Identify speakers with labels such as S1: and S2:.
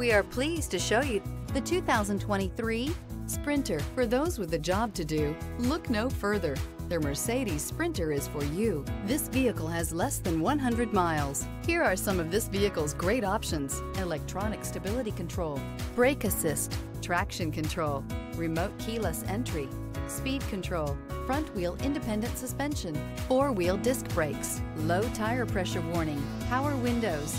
S1: We are pleased to show you the 2023 Sprinter. For those with a job to do, look no further. The Mercedes Sprinter is for you. This vehicle has less than 100 miles. Here are some of this vehicle's great options. Electronic stability control, brake assist, traction control, remote keyless entry, speed control, front wheel independent suspension, four wheel disc brakes, low tire pressure warning, power windows.